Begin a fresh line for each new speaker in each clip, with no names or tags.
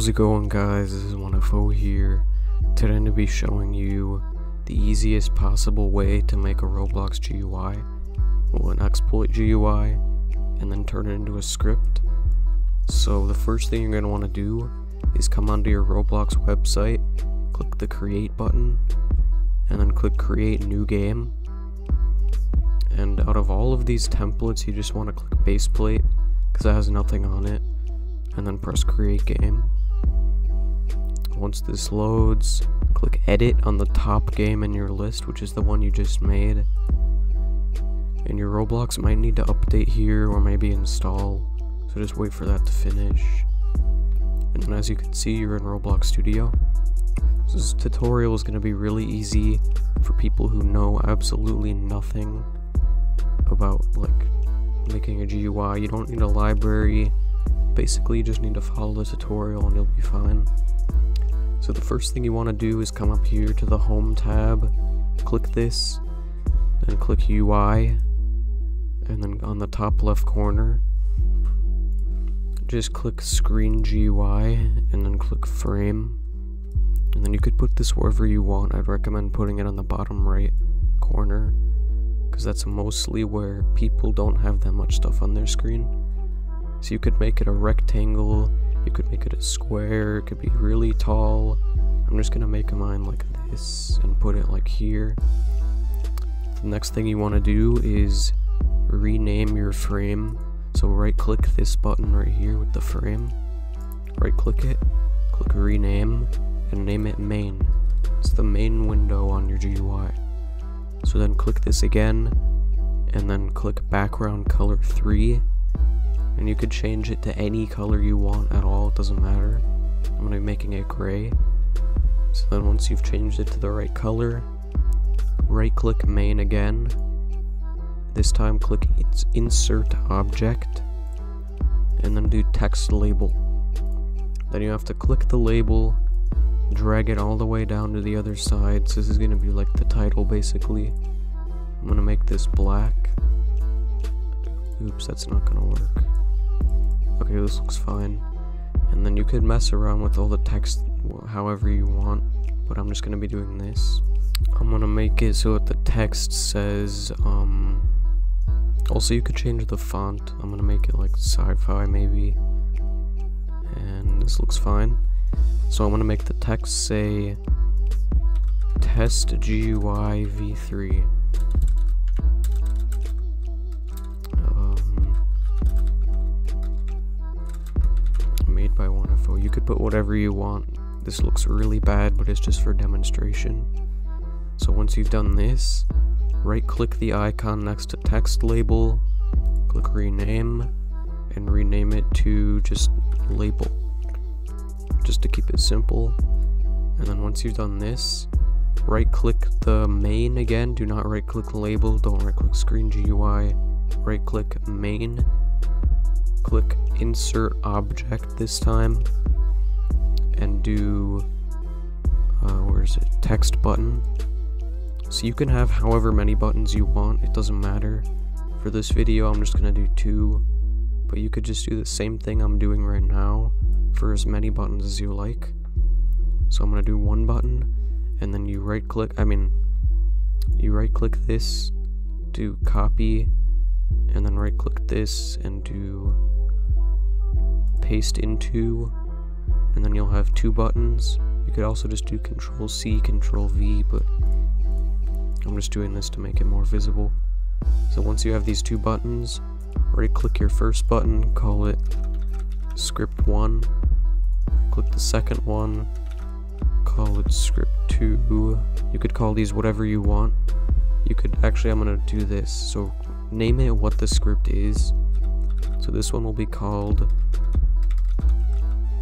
How's it going guys, this is 1F0 here. Today I'm going to be showing you the easiest possible way to make a Roblox GUI. Well, an exploit GUI, and then turn it into a script. So the first thing you're going to want to do is come onto your Roblox website, click the create button, and then click create new game. And out of all of these templates, you just want to click baseplate, because it has nothing on it and then press create game. Once this loads, click edit on the top game in your list, which is the one you just made. And your Roblox might need to update here or maybe install, so just wait for that to finish. And then as you can see, you're in Roblox Studio. This tutorial is going to be really easy for people who know absolutely nothing about like making a GUI. You don't need a library, Basically, you just need to follow the tutorial and you'll be fine. So the first thing you want to do is come up here to the Home tab, click this, then click UI, and then on the top left corner, just click Screen GUI, and then click Frame. And then you could put this wherever you want. I'd recommend putting it on the bottom right corner, because that's mostly where people don't have that much stuff on their screen. So you could make it a rectangle, you could make it a square, it could be really tall. I'm just gonna make mine like this and put it like here. The next thing you want to do is rename your frame. So right click this button right here with the frame. Right click it, click rename, and name it main. It's the main window on your GUI. So then click this again, and then click background color 3, and you could change it to any color you want at all, it doesn't matter. I'm going to be making it gray. So then once you've changed it to the right color, right click main again. This time click insert object and then do text label. Then you have to click the label, drag it all the way down to the other side. So this is going to be like the title basically. I'm going to make this black. Oops, that's not going to work. Okay, this looks fine. And then you could mess around with all the text however you want, but I'm just gonna be doing this. I'm gonna make it so that the text says, um, also you could change the font. I'm gonna make it like sci-fi maybe. And this looks fine. So I'm gonna make the text say test GUI v3. You could put whatever you want. This looks really bad, but it's just for demonstration. So once you've done this, right click the icon next to text label, click rename, and rename it to just label. Just to keep it simple. And then once you've done this, right click the main again, do not right click label, don't right click screen GUI, right click main, click insert object this time and do uh, where's it? Text button. So you can have however many buttons you want. It doesn't matter. For this video I'm just gonna do two but you could just do the same thing I'm doing right now for as many buttons as you like. So I'm gonna do one button and then you right click I mean you right click this do copy and then right click this and do paste into, and then you'll have two buttons. You could also just do Control C, Control V, but I'm just doing this to make it more visible. So once you have these two buttons, right click your first button, call it script 1, click the second one, call it script 2, you could call these whatever you want. You could, actually I'm going to do this, so name it what the script is. So this one will be called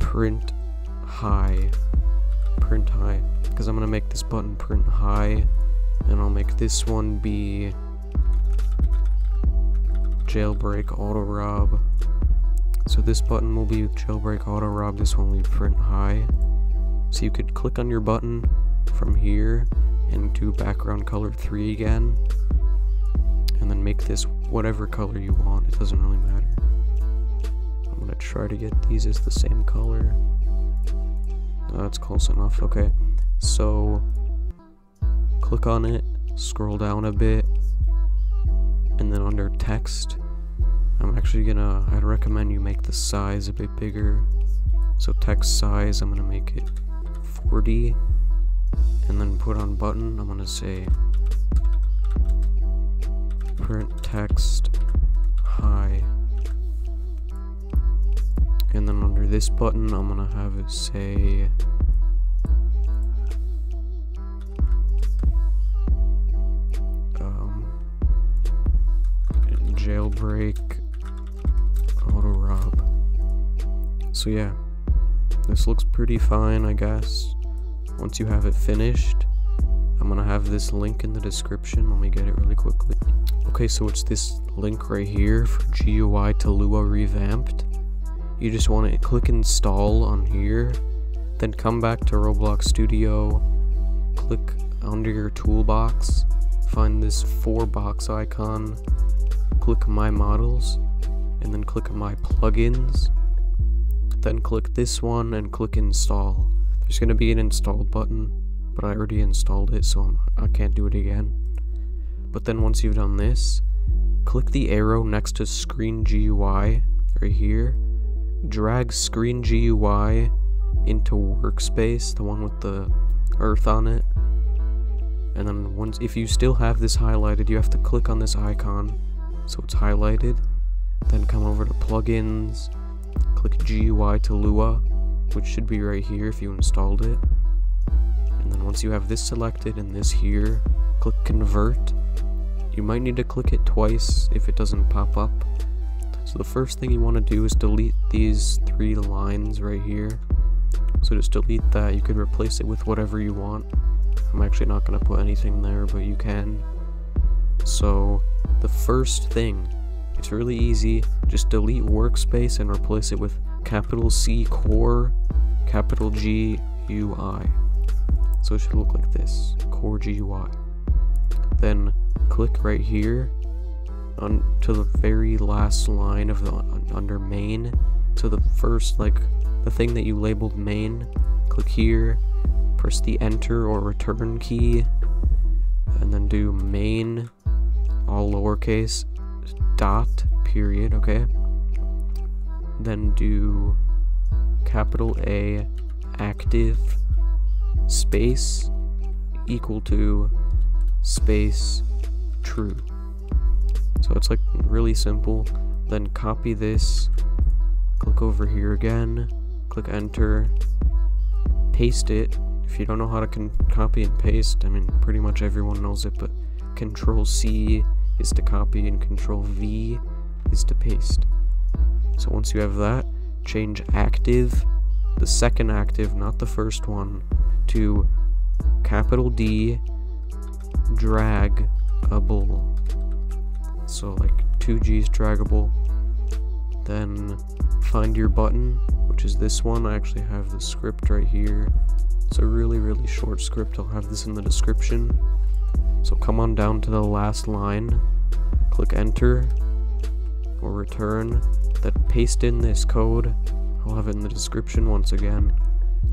print high. Print high. Because I'm going to make this button print high. And I'll make this one be jailbreak auto rob. So this button will be jailbreak auto rob. This one will be print high. So you could click on your button from here and do background color 3 again. And then make this whatever color you want. It doesn't really matter. I'm gonna try to get these as the same color. That's close enough. Okay. So click on it, scroll down a bit, and then under text, I'm actually gonna, I'd recommend you make the size a bit bigger. So text size, I'm gonna make it 40, and then put on button, I'm gonna say print text high. And then under this button, I'm gonna have it say um, jailbreak auto rob. So yeah, this looks pretty fine, I guess. Once you have it finished, I'm gonna have this link in the description. Let me get it really quickly. Okay, so it's this link right here for GUI to Lua revamped. You just want to click install on here, then come back to Roblox Studio, click under your toolbox, find this four box icon, click my models, and then click my plugins, then click this one and click install. There's going to be an installed button, but I already installed it, so I'm, I can not do it again. But then once you've done this, click the arrow next to screen GUI right here, drag screen GUI into workspace, the one with the earth on it. And then once if you still have this highlighted, you have to click on this icon so it's highlighted. Then come over to plugins, click GUI to Lua, which should be right here if you installed it. And then once you have this selected and this here, click convert. You might need to click it twice if it doesn't pop up. So the first thing you want to do is delete these three lines right here. So just delete that. You could replace it with whatever you want. I'm actually not going to put anything there, but you can. So the first thing, it's really easy. Just delete workspace and replace it with capital C core, capital G UI. So it should look like this, core GUI. Then click right here on to the very last line of the under main. So the first like the thing that you labeled main, click here, press the enter or return key, and then do main all lowercase dot period, okay? Then do capital A active space equal to space true. So it's like really simple. Then copy this, click over here again, click enter, paste it. If you don't know how to copy and paste, I mean, pretty much everyone knows it, but control C is to copy and control V is to paste. So once you have that, change active, the second active, not the first one, to capital D dragable. So like two G's draggable. Then find your button, which is this one. I actually have the script right here. It's a really, really short script. I'll have this in the description. So come on down to the last line, click enter or return, then paste in this code. I'll have it in the description once again.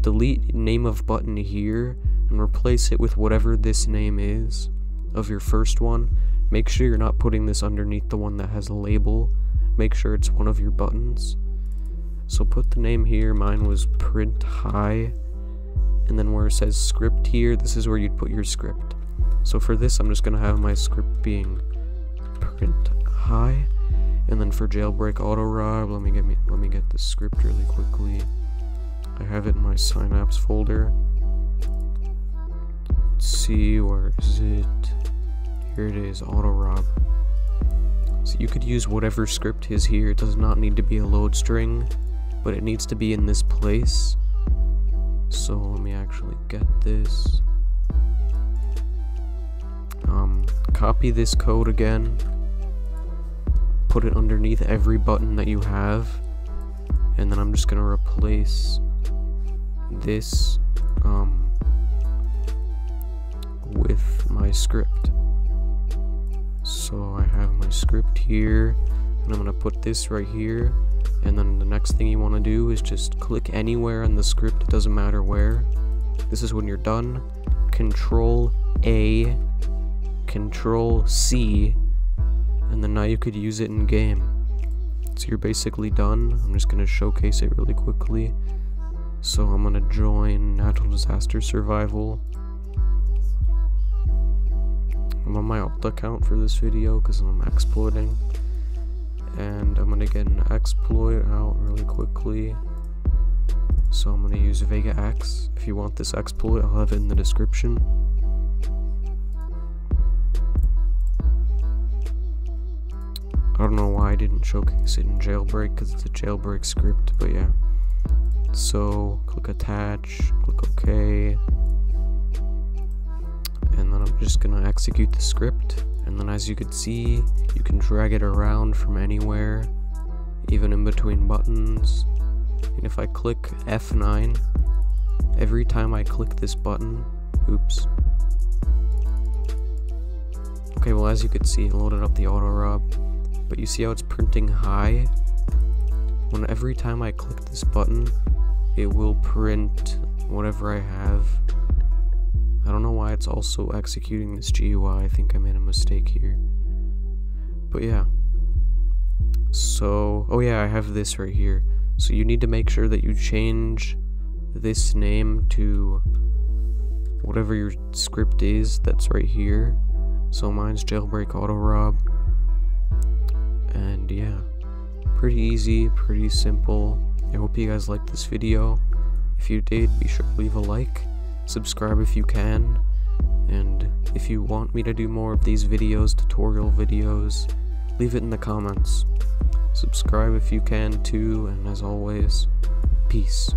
Delete name of button here and replace it with whatever this name is of your first one. Make sure you're not putting this underneath the one that has a label. Make sure it's one of your buttons. So put the name here. Mine was print high. And then where it says script here, this is where you'd put your script. So for this, I'm just going to have my script being print high. And then for jailbreak auto rob, let me get me let me get the script really quickly. I have it in my synapse folder. Let's see where is it? Here it is, auto rob. So you could use whatever script is here. It does not need to be a load string, but it needs to be in this place. So let me actually get this. Um, copy this code again, put it underneath every button that you have, and then I'm just gonna replace this um, with my script. So I have my script here, and I'm gonna put this right here, And then the next thing you want to do is just click anywhere in the script, it doesn't matter where. This is when you're done. Control A, Control C, and then now you could use it in game. So you're basically done. I'm just gonna showcase it really quickly. So I'm gonna join natural disaster survival. I'm on my alt account for this video because I'm exploiting. And I'm gonna get an exploit out really quickly. So I'm gonna use Vega X. If you want this exploit, I'll have it in the description. I don't know why I didn't showcase it in jailbreak because it's a jailbreak script, but yeah. So click attach, click OK, I'm just gonna execute the script. And then as you can see, you can drag it around from anywhere, even in between buttons. And if I click F9, every time I click this button, oops. Okay, well as you can see, it loaded up the auto rob but you see how it's printing high? When every time I click this button, it will print whatever I have. I don't know why it's also executing this GUI, I think I made a mistake here. But yeah. So, oh yeah, I have this right here. So you need to make sure that you change this name to whatever your script is that's right here. So mine's jailbreak auto rob and yeah pretty easy pretty simple i hope you guys liked this video if you did be sure to leave a like subscribe if you can. And if you want me to do more of these videos tutorial videos leave it in the comments. Subscribe if you can too and as always peace